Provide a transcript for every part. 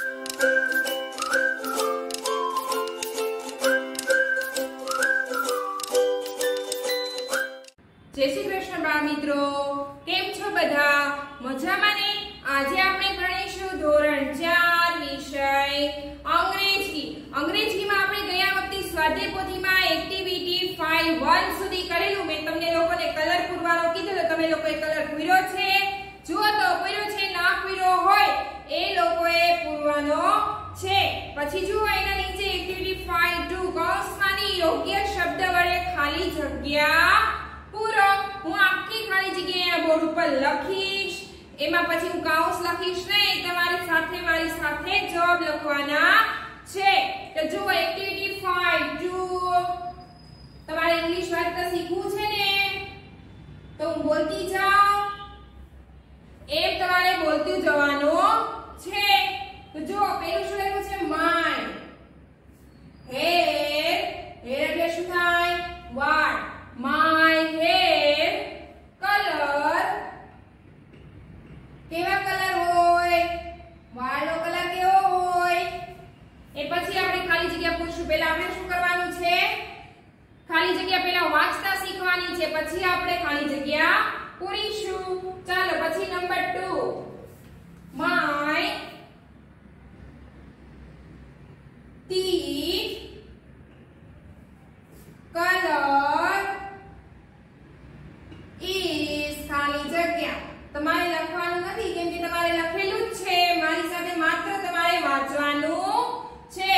જય શ્રી કૃષ્ણ બાળ મિત્રો. કેમ છો બધા? મજામાં ને? આજે આપણે ભણીશું ધોરણ 4 વિષય અંગ્રેજી. અંગ્રેજીમાં આપણે ગયા વખતે સ્વાધ્યાય પોથીમાં એક્ટિવિટી 5 1 સુધી કરેલું. મેં તમને લોકોને કલર પૂરવાનો કીધું તો તમે લોકોએ કલર પૂર્યો છે જો તો પૂર્યો છે ના પૂર્યો હોય એ લોકોએ પૂરવાનો છે. પછી જુઓ એના નીચે એક્ટિવિટી 5 2 કૌંસમાંની યોગ્ય શબ્દ વડે ખાલી જગ્યા પૂરો. હું આખી ખાલી જગ્યાએ બોર્ડ ઉપર લખીશ. એમાં પછી હું કૌંસ લખીશ નહીં. તમારી સાથે મારી સાથે જવાબ લખવાના છે. તો જુઓ એક્ટિવિટી 5 2 તમારે ઇંગ્લિશ વાર્તા શીખવું છે ને. તો હું બોલતી જાઉં. એમ તમારે બોલતું જવાનું છે? તો જો પેલું શું લખ્યું છે? માય હેર હેર એટલે શું થાય? વાળ. માય હેર કલર કેવા કલર હોય? વાળનો કલર કેવો હોય? એ પછી આપણે ખાલી જગ્યા પૂછશું. પહેલા આપણે શું કરવાનું છે? ખાલી જગ્યા પહેલા વાંચતા શીખવાની છે પછી આપણે ખાલી જગ્યા પૂરીશું ચાલો પછી number 2 my teeth color is ખાલી જગ્યા તમારે લખવાનું નથી કેમ કે તમારે લખેલું જ છે મારી સાથે માત્ર તમારે વાંચવાનું છે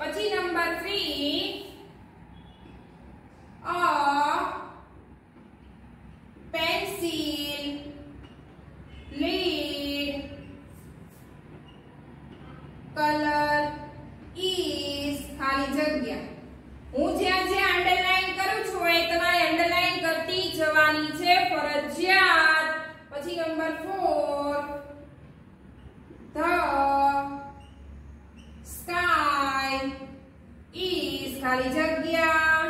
પછી number 3 a pencil lead color ખાલી જગ્યા. હું જ્યાં જ્યાં અંડરલાઈન કરું છું એ તમારે અંડરલાઈન કરતી જવાની છે ફરજિયાત. પછી નંબર 4 ધ સ્કાય ઇઝ ખાલી જગ્યા.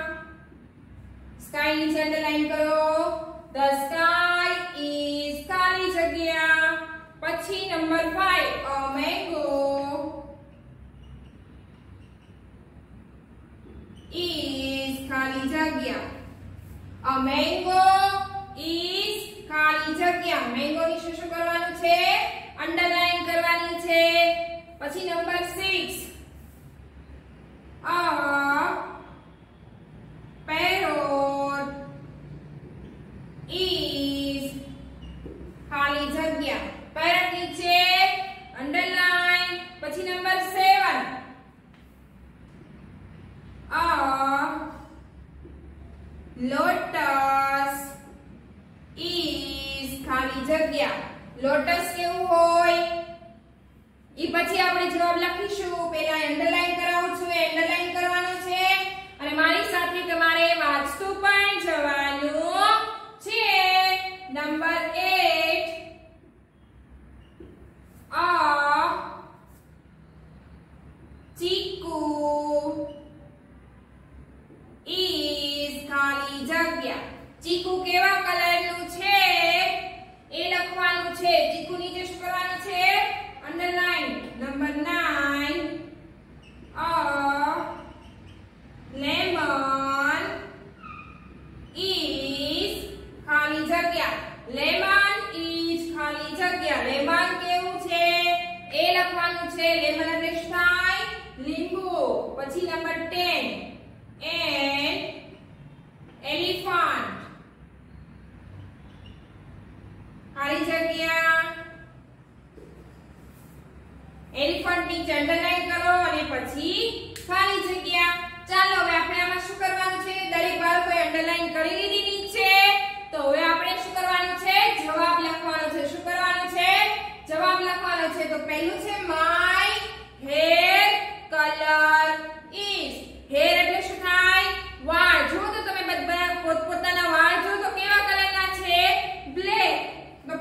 સ્કાય નીચે અંડરલાઈન કરો. ધ સ્કાય ઇઝ ખાલી જગ્યા. પછી નંબર 5 અ mango is ખાલી જગ્યા. a mango is ખાલી જગ્યા. મેંગો ની શું શું કરવાનું છે? અંડરલાઈન કરવાની છે પછી નંબર 6 a parrot is ખાલી જગ્યા parrot નીચે અંડરલાઈન પછી નંબર 7 a lotus is ખાલી જગ્યા લોટસ કેવું હોય ઈ પછી આપણે જવાબ લખીશું પહેલા અંડરલાઈન કરાવું છું એ અંડરલાઈન કરવાનું છે અને મારી સાથે તમારે વાંચતું પણ જવાનું છે નંબર 8 આ ચીકુ is ખાલી જગ્યા ચીકુ કેવા કલરનું છે એ લખવાનું છે ચીકુ નીચે શું કરવાનું છે underline number 9 a lemon is ખાલી જગ્યા લેમન is ખાલી જગ્યા લેમન કેવું છે એ લખવાનું છે લેમન એટલે શું થાય લીંબુ પછી નંબર 10 and elephant ખાલી જગ્યા? એલિફન્ટની અંડરલાઈન કરો અને પછી ખાલી જગ્યા. ચાલો હવે આપણે આમાં શું કરવાનું છે? દરેક બાળકોએ અંડરલાઈન કરી લીધી નીચે તો હવે આપણે શું કરવાનું છે? જવાબ લખવાનો છે. શું કરવાનું છે? જવાબ લખવાનો છે. તો પહેલું છે માય હેર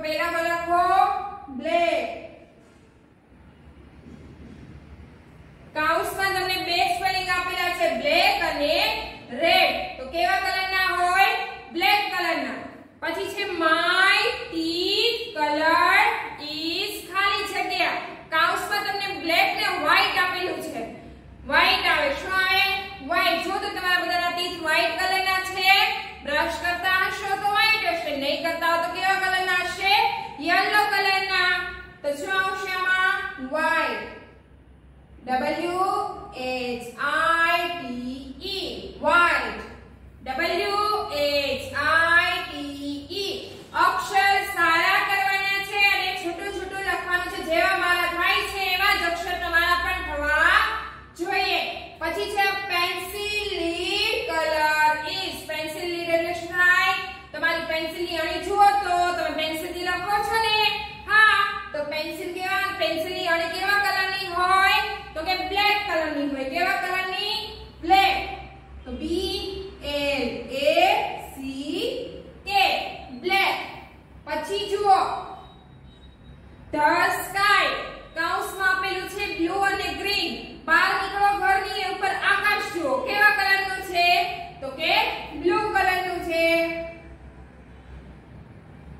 પહેલામાં લખો બ્લેક કાઉસમાં તમને બે સ્પેલિંગ આપેલા છે, બ્લેક અને રેડ. તો કેવા કલરના હોય? બ્લેક કલરના. પછી છે, માય ટીથ કલર ઇઝ ખાલી જગ્યા. કાઉસમાં તમને બ્લેક ને વ્હાઇટ આપેલું છે. વ્હાઇટ આવે શું આવે? વ્હાઇટ. જો તો તમારા બધાના ટીથ વ્હાઇટ કલરના છે. બ્રશ કરતા હશો તો હશે નહીં કરતા તો કેવા કલરના હશે યલો કલરના. તો શું આવશે આમાં? Y W H I T E Y W H I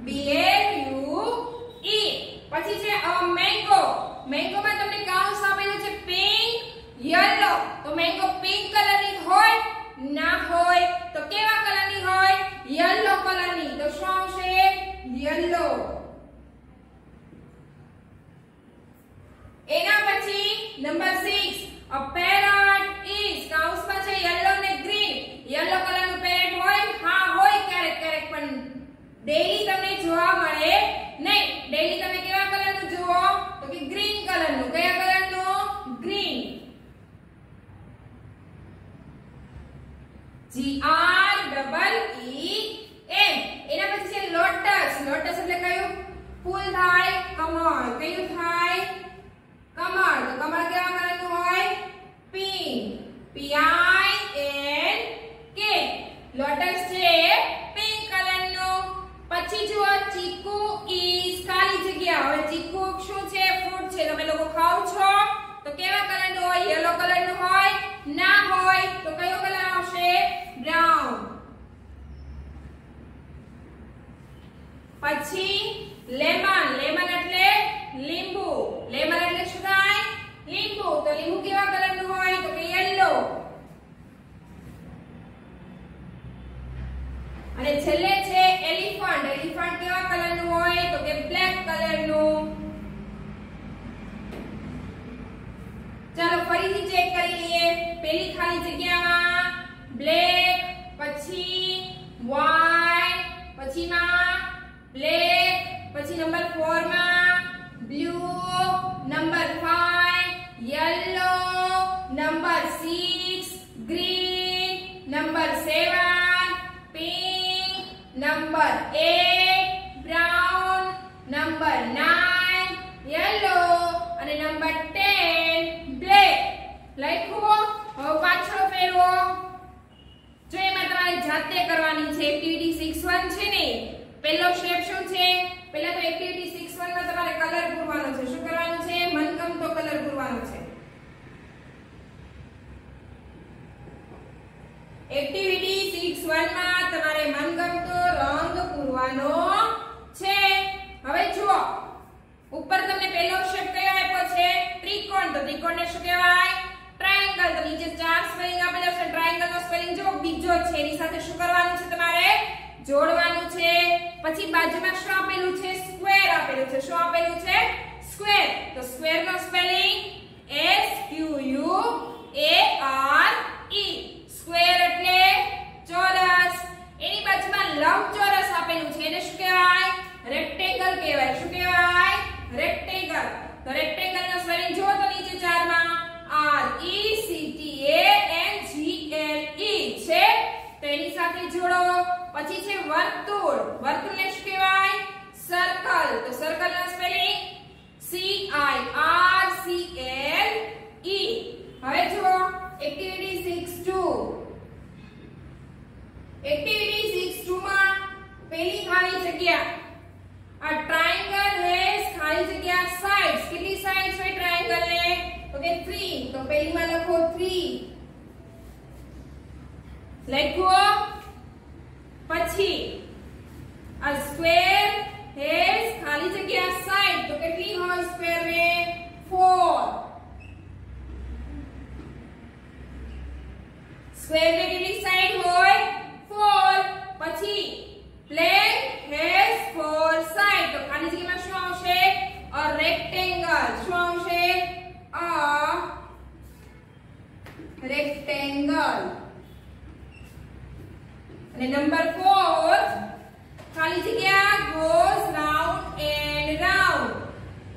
B L U E પછી છે, અ મેંગો મેંગોમાં તમને કૌંસ આપેલું છે? પિંક યલો તો મેંગો પિંક કલરની હોય, ના હોય, તો કેવા કલરની હોય? યલો કલરની તો શું આવશે? યલો એના પછી નંબર 6 અ parrot is. કૌંસમાં છે યલો ને ગ્રીન યલો કલરનું પેરટ હોય, હા હોય ક્યારેક ક્યારેક, પણ ડેઈલી તમને જોવા મળે નહીં. ડેલી તમે કેવા કલરનું જુઓ? તો કે ગ્રીન કલરનું. કયા કલરનું? Green G R double E M એના પછી છે લોટસ લોટસ એટલે કયું? ફૂલ થાય કમળ. કયું થાય? કમળ. તો કમળ કેવા કલરનું હોય? Pink P I N K lotus છે પિંક કલરનું. પછી જુઓ તમે લોકો ખાવ છો? તો કેવા કલરનો હોય? યલો કલરનો હોય? ના હોય, તો કયો કલર આવશે? બ્રાઉન પછી લેમન લેમન એટલે લીંબુ. લેમન એટલે શું થાય? લીંબુ. તો લીંબુ કેવા કલરનું હોય? તો કે યલો અને છેલ્લે છે એલિફન્ટ એલિફન્ટ કેવા કલરનું હોય તો કે બ્લેક કલરનું ચાલો ફરીથી ચેક કરી લઈએ. પેલી ખાલી જગ્યામાં બ્લેક પછી વાય પછીમાં બ્લેક પછી નંબર 4 માં blue number 5 yellow number 6 green number 7 pink number 8 brown number 9 yellow અને નંબર 10 બ્લેક લખ્યું હવે પાછળ ફેરવો જો એમાં તમારે જાતે કરવાની છે એક્ટિવિટી 6.1 છે ને પહેલો સ્ટેપ શું છે પહેલા તો એક્ટિવિટી 6.1 માં તમારે કલર પૂરવાનો છે શું કરવાનું છે મનગમતો કલર પૂરવાનો છે એક્ટિવિટી 6.1 માં તમારે મનગમતો રંગ પૂરવાનો છે હવે જુઓ ઉપર તમને પહેલો શેપ કયો આપ્યો છે ત્રિકોણ તો ત્રિકોણને શું કહેવાય ટ્રાયેંગલ તો નીચે ચાર સ્પેલિંગ આપેલા છે ટ્રાયેંગલ નો સ્પેલિંગ જો બીજો છે એની સાથે શું કરવાનું છે તમારે જોડવાનું છે પછી બાજુમાં શું આપેલું છે? સ્ક્વેર આપેલું છે. શું આપેલું છે? સ્ક્વેર તો square no spelling S Q U A R E. Square એટલે ચોરસ. એની બાજુમાં લંબચોરસ આપેલું છે. એને શું કહેવાય? રેક્ટેંગલ કહેવાય. શું કહેવાય? રેક્ટેંગલ તો રેક્ટેંગલ નો સ્પેલિંગ જો તો નીચે ચારમાં. R E C T A N G L E છે. તો એની સાથે જોડો. પછી છે વર્તુળ. વર્તુળને શું કહેવાય? સર્કલ તો circle no spelling C I R C L E. હવે જુઓ, એક્ટિવિટી 6.2 એક્ટિવિટી 6.2 માં પહેલી ખાલી જગ્યા. આ ટ્રાયેંગલ હેઝ ખાલી જગ્યા સાઇડ્સ કેટલી સાઇડ્સ હોય ટ્રાયેંગલ ને? તો કે 3 તો પહેલીમાં લખો 3 લખો પછી આ સ્ક્વેર હેઝ ખાલી જગ્યા સાઇડ તો કેટલી હોય સ્ક્વેર ને 4 સ્ક્વેર ને કેટલી સાઇડ હોય 4 પછી પ્લેન હેઝ ફોર સાઇડ તો ખાલી જગ્યામાં શું આવશે અ રેક્ટેંગલ શું આવશે અ રેક્ટેંગલ અને નંબર 4 ખાલી જગ્યા goes રાઉન્ડ એન્ડ રાઉન્ડ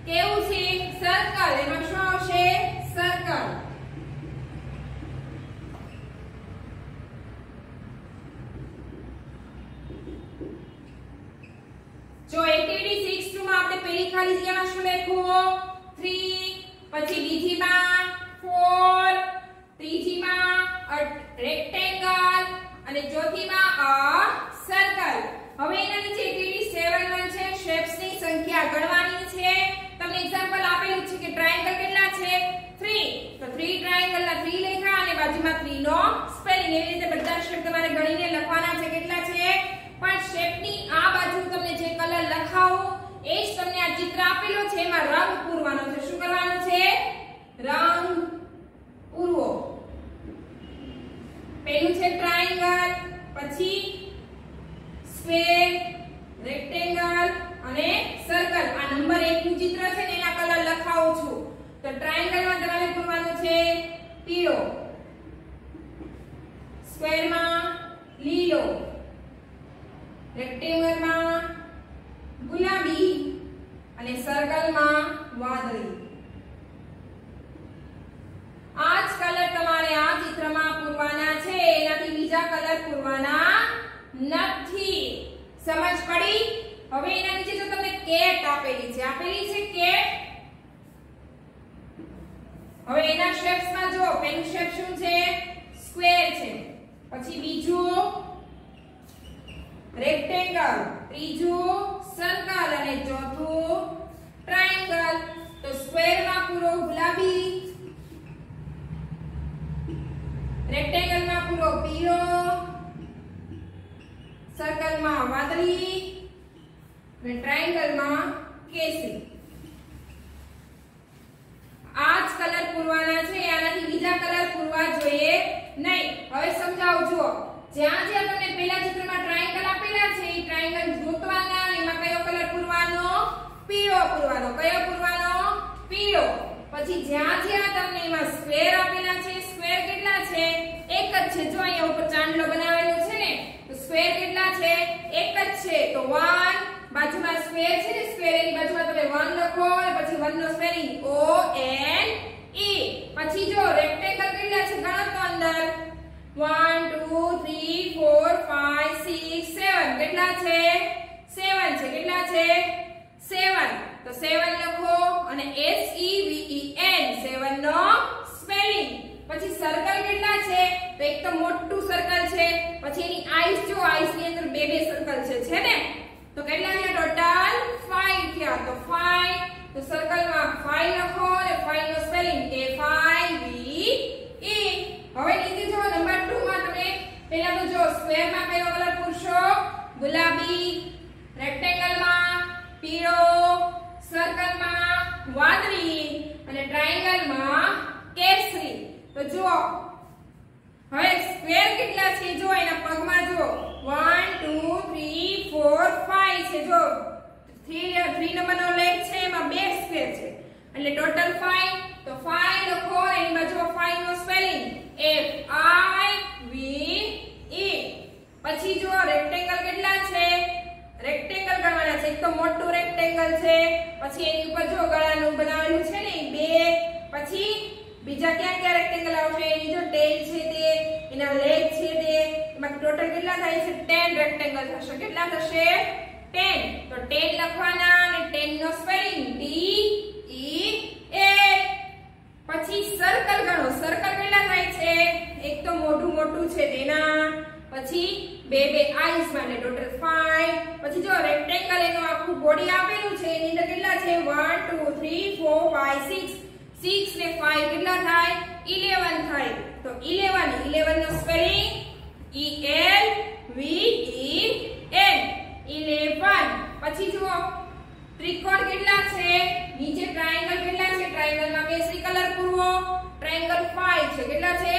કેવું છે? સર્કલ એમાં શું આવશે? સર્કલ જો એક્ટિવિટી 6 માં આપણે પેલી ખાલી જગ્યામાં શું લખ્યું? 3 પછી બીજીમાં 4 ત્રીજીમાં રેક્ટેંગલ અને ચોથીમાં, અ સર્કલ હવે એના નીચે એક્ટિવિટી 7 1 છે? શેપ્સની સંખ્યા ગણવાની છે. તમને એક્ઝામ્પલ આપેલું છે કે ટ્રાયેંગલ કેટલા છે? 3 તો 3 ટ્રાયેંગલ ના 3 લખ્યા અને બાજુમાં 3 નો સ્પેલિંગ એવી રીતે બધા શબ્દ તમારે ગણીને લખવાના છે કેટલા છે? પણ શેપની આ બાજુ તમને જે કલર લખાવો, એ જ તમને આ ચિત્ર આપેલો છે. એમાં રંગ પૂરવાનો છે. શું કરવાનું છે? રંગ પૂરવો પેલું છે ટ્રાયેંગલ, પછી સ્ક્વેર, રેક્ટેંગલ અને સર્કલ. આ નંબર 1 નું ચિત્ર છે ને એના કલર લખાવું છું. તો ટ્રાયેંગલમાં તમારે પૂરવાનું છે પીળો. સ્ક્વેરમાં લીલો. રેક્ટેંગલમાં ગુલાબી. અને સર્કલમાં વાદળી આ જ કલર તમારે આ ચિત્રમાં પૂરવાના છે એનાથી બીજા કલર નથી. સમજ પડી? હવે એના નીચે જો તમને કેટ આપેલી છે આપેલી છે કેટ? હવે એના શેપ્સમાં જો પેલું શેપ શું છે? સ્ક્વેર છે. પછી બીજું રેક્ટેંગલ, ત્રીજું સર્કલ અને ચોથું ટ્રાયેંગલ. તો સ્ક્વેરમાં પૂરો ગુલાબી રેક્ટેંગલમાં પૂરો પીળો સર્કલમાં વાદળી અને ટ્રાયેંગલમાં કેસરી. આ જ કલર પૂરવાના છે આનાથી બીજા કલર પૂરવા જોઈએ નહીં. હવે સમજાવું, જુઓ. જ્યાં જ્યાં તમને પહેલા ચિત્રમાં ટ્રાયેંગલ આપેલા છે, એ ટ્રાયેંગલ ગોતવાના અને એમાં કયો કલર પૂરવાનો? પીળો પૂરવાનો. કયો પૂરવાનો? પીળો. પછી જ્યાં જ્યાં તમને એમાં સ્ક્વેર આપેલા છે સ્ક્વેર કેટલા છે? એક જ છે. જો અહીંયા ઉપર ચાંદલો બનાવેલો છે ને સ્ક્વેર કેટલા છે? એક જ છે. તો 1 બાજુમાં સ્ક્વેર છે ને? સ્ક્વેર એની બાજુમાં તમે 1 લખો અને પછી 1 નો સ્પેલિંગ O N E. પછી જો રેક્ટેંગલ કેટલા છે? ગણો તો અંદર. 1 2 3 4 5 6 7 કેટલા છે? 7 છે. કેટલા છે? 7 તો 7 લખો અને S E V E N. 7 નો સ્પેલિંગ પછી સર્કલ કેટલા છે? તો એક તો મોટું સર્કલ છે, પછી એની આઈસ જો આઈસની અંદર બે બે સર્કલ છે છે ને? તો કેટલા થયા? ટોટલ 5 થયા. તો 5 તો સર્કલમાં 5 લખો અને 5 નો સ્પેલિંગ A 5 V E. હવે નીચે જો નંબર 2 માં તમે પહેલા તો જો સ્ક્વેરમાં કયો કલર પૂછશો ગુલાબી રેક્ટેંગલમાં પીળો સર્કલમાં વાદળી અને ટ્રાયેંગલમાં કેસરી. તો જુઓ હવે સ્ક્વેર કેટલા છે? જો એના પગમાં જો 1 2 3 4 5 છે. જો 3 3 નંબરનો લેગ છે, એમાં બે સ્ક્વેર છે. એટલે ટોટલ 5 તો 5 લખો એની બાજુ 5 નો spelling F I V E. પછી જો રેક્ટેંગલ કેટલા છે? રેક્ટેંગલ ગણવાના છે. એક તો મોટું રેક્ટેંગલ છે. પછી એની ઉપર જો ગળાનું બનાવેલું છે ને બે. પછી બીજા ક્યાં ક્યાં રેક્ટેંગલ આવશે એની જો ટેલ છે તે, એના લેગ છે તે એમાં ટોટલ કેટલા થાય છે? 10 રેક્ટેંગલ થશે કેટલા થશે? 10 તો 10 લખવાના અને 10 નો સ્પેલિંગ D E L પછી સર્કલ ગણો. સર્કલ કેટલા થાય છે? એક તો મોટું મોટું છે તેના. પછી બે બે આઈસ માટે ટોટલ 5 પછી જો રેક્ટેંગલ એનું આખું બોડી આપેલું છે, એની અંદર કેટલા છે? 1 2 3 4 5 6 6 ને 5 કેટલા થાય? 11 થાય. તો 11 11 નો spelling E L V E N. 11 પછી જુઓ. ત્રિકોણ કેટલા છે? નીચે ટ્રાયેંગલ કેટલા છે? ટ્રાયેંગલમાં કેસરી કલર પૂરવો. ટ્રાયેંગલ 5 છે. કેટલા છે?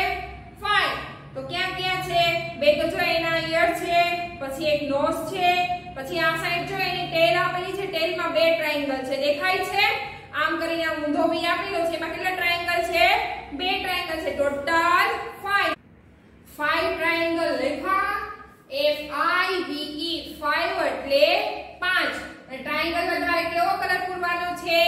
5 તો ક્યાં ક્યાં છે? બે તો જો એના ઈયર છે. પછી એક નોઝ છે. પછી આ સાઈડ જો એની ટેલ આપેલી છે ટેલમાં બે ટ્રાયેંગલ છે. દેખાય છે? આમ કરીને આ ઊંધો વી આપેલો છે. એમાં કેટલા ટ્રાયેંગલ છે? બે ટ્રાયેંગલ છે. ટોટલ 5 5 ટ્રાયેંગલ લખા F I V E 5 એટલે 5 અને ટ્રાયેંગલ વધારે કેવો કલર પૂરવાનો છે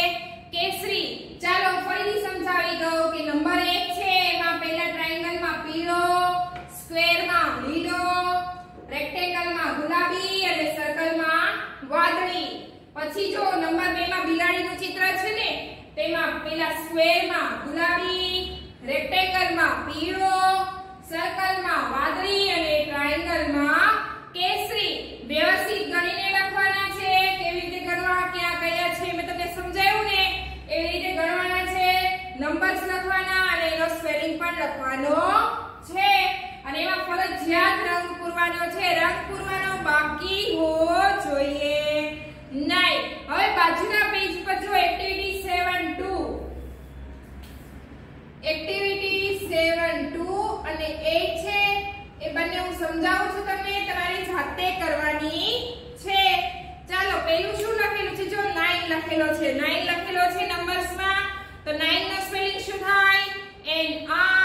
કેસરી. ચાલો ફરીથી સમજાવી દઉં કે નંબર 1 છે. એમાં પહેલા ટ્રાયેંગલમાં પીળો સ્ક્વેરમાં લીલો રેક્ટેંગલમાં ગુલાબી અને સર્કલમાં વાદળી. પછી જો નંબર 2 માં બિલાડીનું ચિત્ર છે ને, તેમાં પેલા સ્ક્વેરમાં ગુલાબી રેક્ટેંગલમાં પીળો સર્કલમાં વાદળી અને ટ્રાયેંગલમાં કેસરી. વ્યવસ્થિત ગણીને લખવાના છે કેવી રીતે ગણવા, ક્યાં, કયા છે મેં તમને સમજાવ્યું ને? એવી રીતે ગણવાના છે નંબર્સ લખવાના અને એનો સ્પેલિંગ પણ લખવાનો છે. અને એમાં ફરજિયાત રંગ પૂરવાનો છે. રંગ પૂરવાનો બાકી હોવો જોઈએ. નાઇન હવે બાજુના પેજ પર જો એક્ટિવિટી 7 2 એક્ટિવિટી 7 2 અને એ છે, એ બંને હું સમજાવું છું તમને, તમારી જાતે કરવાની છે. ચાલો, પહેલું શું લખેલું છે? જો 9 લખેલો છે. 9 લખેલો છે નંબર્સમાં તો 9 નો સ્પેલિંગ શું થાય? N R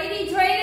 Brady Drake.